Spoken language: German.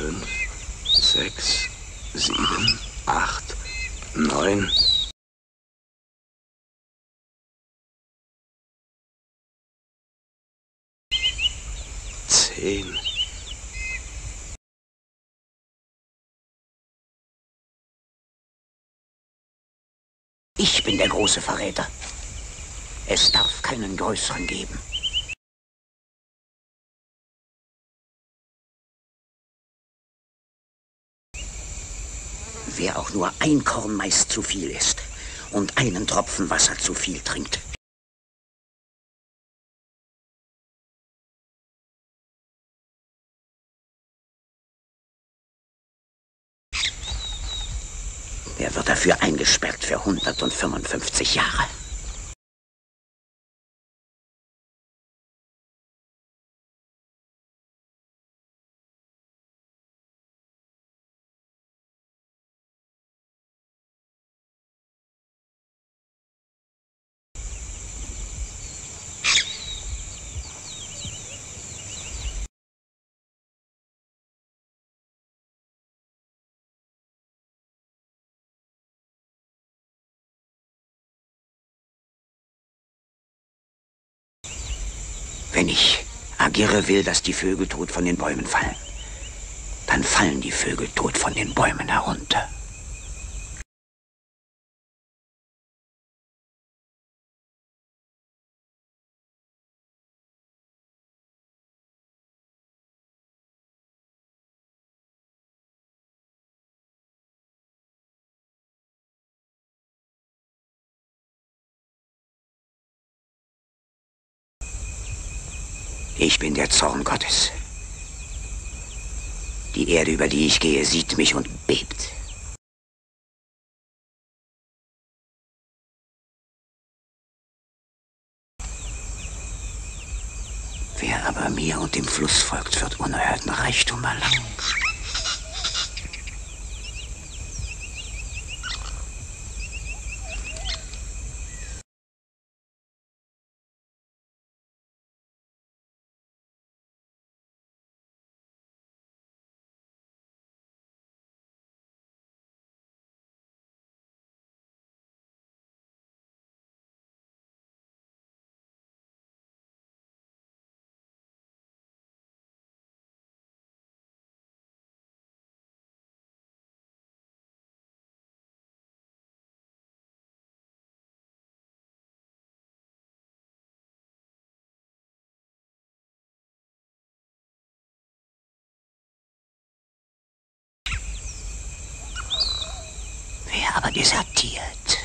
fünf, sechs, sieben, acht, neun. Zehn. Ich bin der große Verräter. Es darf keinen größeren geben. Wer auch nur ein Korn Mais zu viel isst und einen Tropfen Wasser zu viel trinkt, der wird dafür eingesperrt für 155 Jahre. Wenn ich Agirre will, dass die Vögel tot von den Bäumen fallen, dann fallen die Vögel tot von den Bäumen herunter. Ich bin der Zorn Gottes. Die Erde, über die ich gehe, sieht mich und bebt. Wer aber mir und dem Fluss folgt, wird unerhörten Reichtum erlangen. Desertiert,